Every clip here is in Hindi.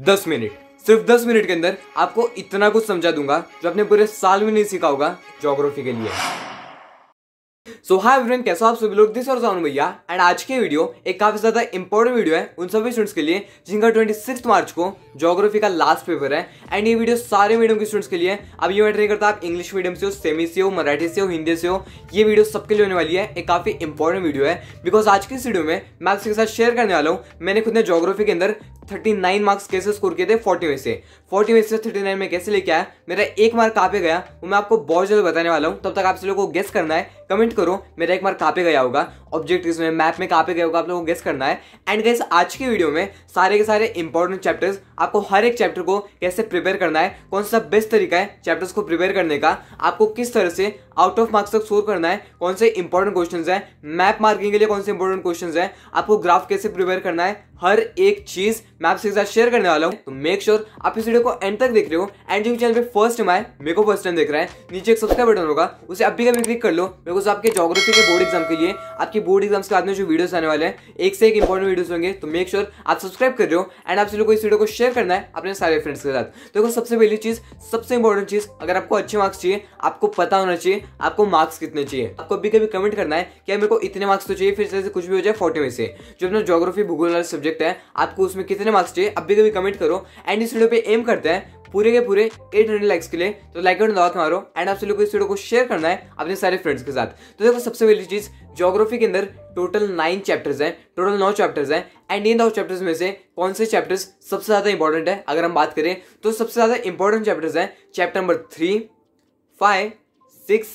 दस मिनट। सिर्फ़ दस मिनट के अंदर आपको इतना कुछ समझा दूँगा जो आपने पूरे साल में नहीं सीखा होगा ज्योग्राफी के लिए। सो हाय एवरीवन कैसे आप सभी लोग? दिस और जानो भैया एंड आज के वीडियो एक काफ़ी ज़्यादा इंपॉर्टेंट वीडियो है उन सभी स्टूडेंट्स के लिए, जिनका ट्वेंटी सिक्स मार्च को ज्योग्राफी का लास्ट पेपर है। एंड ये वीडियो सारे मीडियम के स्टूडेंट्स के लिए अब ये मैटर नहीं करता, आप इंग्लिश मीडियम से हो सेमी से हो, मराठी से हो, हिंदी से हो, ये वीडियो सबके लिए होने वाली है। एक काफ़ी इंपॉर्टेंट वीडियो है बिकॉज़ आज की इस वीडियो में मैं आपके साथ शेयर करने वाला हूँ। मैंने खुद ने ज्योग्राफी के अंदर 39 मार्क्स कैसे स्कोर किए थे? 40 में से। 40 में से 39 में कैसे लेके आया? मेरा एक मार्क कहाँ पे गया? वो मैं आपको बहुत जल्द बताने वाला हूँ। तब तक आप सभी लोगों को गेस करना है कमेंट करो, मेरा एक मार्क कहाँ पे गया होगा? ऑब्जेक्टिव में मैप में कहाँ पे गया होगा? आप लोगों को गेस करना है। एंड गैस आज की वीडियो में सारे के सारे इंपॉर्टेंट चैप्टर्स आपको हर एक चैप्टर को कैसे प्रिपेयर करना है, कौन सा बेस्ट तरीका है चैप्टर्स को प्रिपेयर करने का, आपको किस तरह से आउट ऑफ़ मार्क्स तक स्कोर करना है, कौन से इंपॉर्टेंट क्वेश्चन है मैप मार्किंग के लिए कौन से इंपॉर्टेंट क्वेश्चन है, आपको ग्राफ कैसे प्रिपेयर करना है, हर एक चीज़ मैं आपके साथ शेयर करने वाला हूँ। तो मेक श्योर sure आप इस वीडियो को एंड तक देख रहे हो। एंड जो चैनल पे फ़र्स्ट टाइम आए, मेरे को फ़र्स्ट टाइम देख रहा है, नीचे एक सब्सक्राइब बटन होगा, उसे अभी क्लिक कर लो बिकॉज़ आपके जोग्राफी के बोर्ड एग्ज़ाम के लिए, आपकी बोर्ड एग्ज़ाम्स के बाद में जो वीडियोस आने वाले हैं, एक से एक इंपॉर्टेंट वीडियोस होंगे तो मेक श्योर आप सब्सक्राइब कर रहे हो एंड आप सभी को इस वीडियो को शेयर करना है अपने सारे फ्रेंड्स के साथ। तो सबसे पहली चीज़, सबसे इंपॉर्टेंट चीज़, अगर आपको अच्छे मार्क्स चाहिए, आपको पता होना चाहिए, आपको मार्क्स कितने चाहिए। आपको अभी कभी कमेंट करना है कि मेरे को इतने मार्क्स तो चाहिए, फिर से कुछ भी हो जाए फोर्टी में से। जो अपना जोग्राफी भूगोल वाला सब्जेक्ट है, आपको उसमें कितने मार्क्स चाहिए, अभी कभी कमेंट करो एंड इस वीडियो पे एम करते हैं पूरे के पूरे 800 लाइक्स के लिए तो लाइक बटन के मारो एंड आप सभी को इस वीडियो को शेयर करना है अपने सारे फ्रेंड्स के साथ। तो देखो, सबसे पहली चीज़ ज्योग्राफी के अंदर टोटल नाइन चैप्टर्स हैं टोटल नौ चैप्टर्स हैं एंड इन नौ चैप्टर्स में से कौन से चैप्टर्स सबसे ज़्यादा इंपॉर्टेंट है, अगर हम बात करें तो सबसे ज़्यादा इंपॉर्टेंट चैप्टर्स हैं chapter number three five six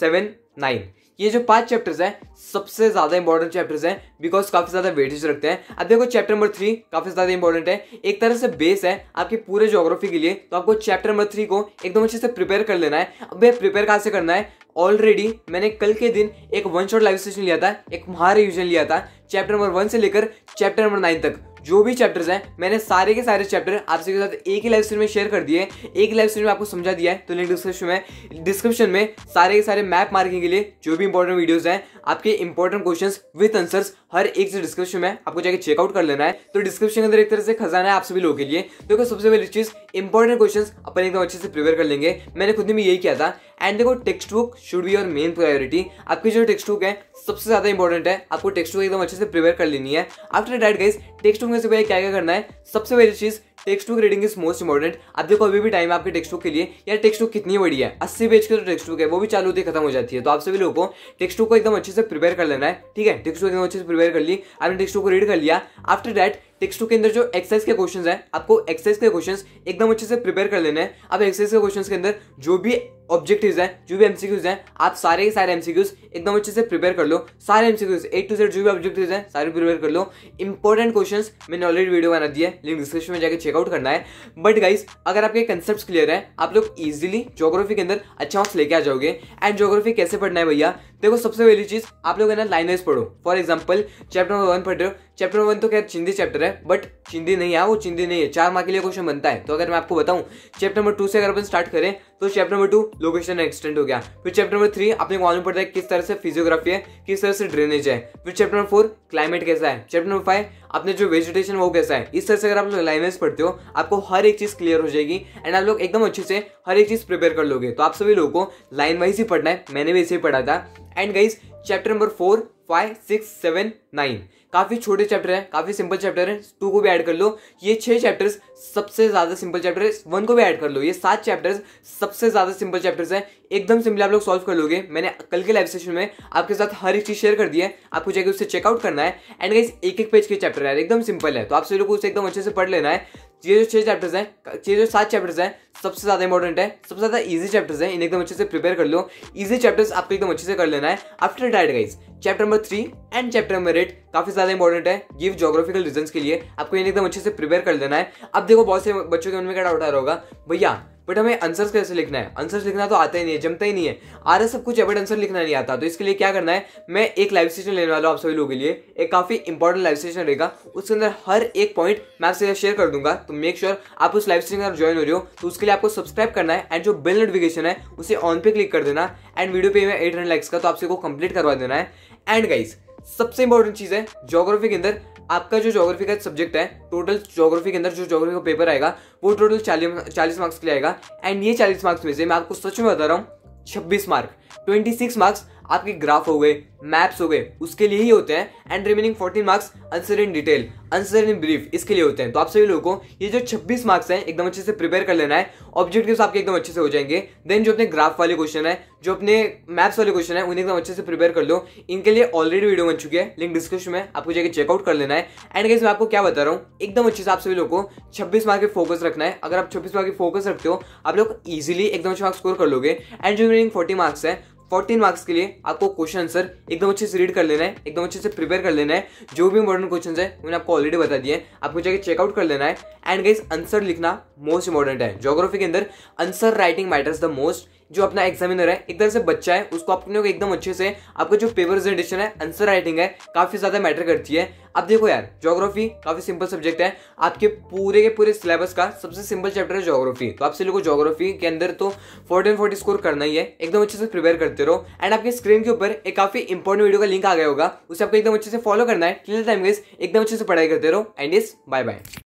seven nine ये जो पाँच चैप्टर्स हैं, सबसे ज़्यादा इंपॉर्टेंट चैप्टर्स हैं बिकॉज़ काफ़ी ज़्यादा वेटेज रखते हैं। अब देखो चैप्टर नंबर थ्री काफ़ी ज़्यादा इंपॉर्टेंट है। एक तरह से बेस है आपके पूरे ज्योग्राफी के लिए तो आपको चैप्टर नंबर थ्री को एकदम अच्छे से प्रिपेयर कर लेना है। अब प्रिपेयर कहाँ से करना है? ऑलरेडी मैंने कल के दिन एक वन शॉट लाइव सेशन लिया था, एक महारिविजन लिया था चैप्टर नंबर वन से लेकर चैप्टर नंबर नाइन तक। जो भी चैप्टर्स हैं, मैंने सारे के सारे चैप्टर आपसे के साथ एक ही लाइव स्ट्रीम में शेयर कर दिए एक लाइव स्ट्रीम में आपको समझा दिया है तो लिंक डिस्क्रिप्शन में डिस्क्रिप्शन में सारे के सारे मैप मार्किंग के लिए जो भी इंपॉर्टेंट वीडियोस हैं आपके इंपॉर्टेंट क्वेश्चंस विद आंसर्स हर एक से डिस्क्रिप्शन में आपको जाकर चेकआउट कर लेना है। तो डिस्क्रिप्शन के अंदर एक तरह से खजाना है आप सभी लोगों के लिए। देखो, सबसे पहली चीज़ इंपॉर्टेंट क्वेश्चन अपन एकदम अच्छे से प्रिपेयर कर लेंगे। मैंने खुद ने भी यही किया था। एंड देखो text book should be your main priority आपकी जो टेक्स्ट बुक है, सबसे ज़्यादा इंपॉर्टेंट है। आपको टेक्स्ट बुक एकदम अच्छे से प्रिपेयर कर लेनी है। After that guys text book में से क्या क्या करना है? सबसे पहली चीज़ text book reading is most important अब देखो, अभी भी टाइम है आपके टेक्स्ट बुक के लिए। यार, टेक्स्ट बुक कितनी बड़ी है? अस्सी पेज की जो टेक्स्ट बुक है, वो भी चालू होती खत्म हो जाती है। तो आप सभी लोगों को टेक्स्ट बुक को एकदम अच्छे से प्रिपेयर कर लेना है, ठीक है? टेक्स्ट बुक एकदम अच्छे से प्रिपेयर कर ली, आपने टेक्स्ट बुक को रीड कर लिया। आफ्टर दैट टेक्स्ट के अंदर जो एक्सरसाइज के क्वेश्चंस है, आपको एक्सरसाइज के क्वेश्चंस एकदम अच्छे से प्रिपेयर कर लेना है। अब एक्सरसाइज के क्वेश्चंस के अंदर जो भी ऑब्जेक्टिव्स हैं, जो भी एमसीक्यूज हैं, आप सारे के सारे एमसीक्यूज एकदम अच्छे से प्रिपेयर कर लो। सारे एमसीक्यूज ए टू जेड जो भी ऑब्जेक्टिव्स हैं, सारे प्रिपेयर कर लो। इंपॉर्टेंट क्वेश्चंस मैंने ऑलरेडी वीडियो बना दिया है लिंक डिस्क्रिप्शन में जाकर चेकआउट करना है। बट गाइस अगर आपके कंसेप्ट क्लियर है, आप लोग इजिली जोग्राफी के अंदर अच्छा मार्क्स लेके आ जाओगे। एंड जोग्राफी कैसे पढ़ना है भैया? देखो, सबसे पहली चीज़, आप लोग है ना लाइनर्स पढ़ो। For example chapter number one पढ़ रहे हो। चैप्टर वन तो क्या चिंदी चैप्टर है बट चिंदी नहीं है। वो चिंदी नहीं है। चार मार्क के लिए क्वेश्चन बनता है। तो अगर मैं आपको बताऊँ चैप्टर नंबर टू से अगर अपन स्टार्ट करें तो chapter number two location extend हो गया। फिर चैप्टर नंबर थ्री आपने मालूम पड़ता है किस तरह से फिजियोग्राफी है, किस तरह से ड्रेनेज है। फिर चैप्टर नंबर फोर क्लाइमेट कैसा है। चैप्टर नंबर फाइव अपने जो वेजिटेशन वो कैसा है। इस तरह से अगर आप लोग वाइज पढ़ते हो, आपको हर एक चीज़ क्लियर हो जाएगी एंड आप लोग एकदम अच्छे से हर एक चीज़ प्रिपेयर कर लोगे। तो आप सभी लोगों को लाइन वाइज ही पढ़ना है, मैंने भी इसे पढ़ा था। And guys chapter number four five six seven nine काफ़ी छोटे चैप्टर हैं, काफ़ी सिंपल चैप्टर है। टू को भी ऐड कर लो। ये छह चैप्टर्स सबसे ज़्यादा सिंपल चैप्टर है। वन को भी ऐड कर लो। ये सात चैप्टर्स सबसे ज़्यादा सिंपल चैप्टर्स हैं। एकदम सिंपल आप लोग सॉल्व कर लोगे। मैंने कल के लाइव सेशन में आपके साथ हर एक चीज़ शेयर कर दी है। आपको जाकर उससे चेकआउट करना है। एंड गाइस एक एक पेज के चैप्टर है। एकदम सिंपल है। तो आप सभी लोग उसे एकदम अच्छे से पढ़ लेना है। ये जो छह चैप्टर्स हैं ये जो सात चैप्टर्स हैं सबसे ज़्यादा इंपॉर्टेंट है, सबसे ज़्यादा इजी चैप्टर्स हैं, इन्हें एकदम अच्छे से प्रिपेयर कर लो। इजी चैप्टर्स आपको एकदम अच्छे से कर लेना है। After that guys chapter number three and chapter number eight काफ़ी ज़्यादा इंपॉर्टेंट है गिव जोग्राफिकल रीजन के लिए। आपको इन्हें एकदम अच्छे से प्रिपेयर कर लेना है। अब देखो, बहुत से बच्चों के मन में क्या डाउट आ रहा होगा, भैया बट हमें आंसर्स कैसे लिखना है? आंसर्स लिखना तो आता ही नहीं है, जमता ही नहीं है। आ रहा सब कुछ है बट आंसर लिखना नहीं आता तो इसके लिए क्या करना है? मैं एक लाइव सेशन लेने वाला हूँ आप सभी लोगों के लिए। एक काफ़ी इंपॉर्टेंट लाइव सेशन रहेगा। उसके अंदर हर एक पॉइंट मैं आपसे शेयर कर दूँगा। तो मेक श्योर आप उस लाइव सेशन ज्वाइन हो रहे हो। तो उसके लिए आपको सब्सक्राइब करना है एंड जो बिल नोटिफिकेशन है, उसे ऑन पे क्लिक कर देना। एंड वीडियो पे में एट हंड्रेड लाइक्स का तो आपसे को कंप्लीट करवा देना है। एंड गाइस सबसे इंपॉर्टेंट चीज़ है ज्योग्राफी के अंदर आपका जो ज्योग्राफी का सब्जेक्ट है टोटल जोग्राफी के अंदर जो जोग्राफी का पेपर आएगा, वो टोटल चालीस चालीस मार्क्स के लिए आएगा। एंड ये चालीस मार्क्स में से मैं आपको सच में बता रहा हूँ, छब्बीस मार्क ट्वेंटी सिक्स मार्क्स आपके ग्राफ हो गए मैप्स हो गए, उसके लिए ही होते हैं and remaining fourteen marks answer in detail answer in brief इसके लिए होते हैं। तो आप सभी लोगों को ये जो 26 मार्क्स हैं, एकदम अच्छे से प्रिपेयर कर लेना है ऑब्जेक्टिव्स आपके एकदम अच्छे से हो जाएँगे। देन जो अपने ग्राफ वाले क्वेश्चन है, जो अपने मैप्स वाले क्वेश्चन है, उन्हें एकदम अच्छे से प्रिपेयर कर लो। इनके लिए ऑलरेडी वीडियो बन चुकी है लिंक डिस्क्रिप्शन में आपको जाकर चेकआउट कर लेना है। एंड गाइस मैं आपको क्या बता रहा हूँ, एकदम अच्छे से आप सभी लोगों को छब्बीस मार्क के फोकस रखना है। अगर आप छब्बीस मार्क के फोकस रखते हो, आप लोग इजिली एकदम अच्छे मार्क्स स्कोर कर लोगे। एंड जो रिमेनिंग फोर्टी मार्क्स है फोर्टीन मार्क्स के लिए आपको क्वेश्चन आंसर एकदम अच्छे से रीड कर लेना है, एकदम अच्छे से प्रिपेयर कर लेना है। जो भी इंपॉर्टेंट क्वेश्चन है, मैंने आपको ऑलरेडी बता दिए आपको जाकर चेकआउट कर लेना है। एंड गाइस आंसर लिखना मोस्ट इंपॉर्टेंट है। जोग्राफी के अंदर answer writing matters the most जो अपना एग्जामिनर है, एक तरह से बच्चा है, उसको अपने एकदम अच्छे से, आपका जो पेपर प्रेजेंटेशन है आंसर राइटिंग है, काफ़ी ज़्यादा मैटर करती है। अब देखो यार ज्योग्राफी काफ़ी सिंपल सब्जेक्ट है। आपके पूरे के पूरे सिलेबस का सबसे सिंपल चैप्टर है ज्योग्राफी तो आपसे लोगों ज्योग्राफी के अंदर तो फोर्टीन फोर्टी स्कोर करना ही है, एकदम अच्छे से प्रिपेयर करते रहो। एंड आपके स्क्रीन के ऊपर एक काफ़ी इंपॉर्टेंट वीडियो का लिंक आ गया होगा, उसे आपको एकदम अच्छे से फॉलो करना है। टाइम एकदम अच्छे से पढ़ाई करते रहो। एंड इस बाय बाय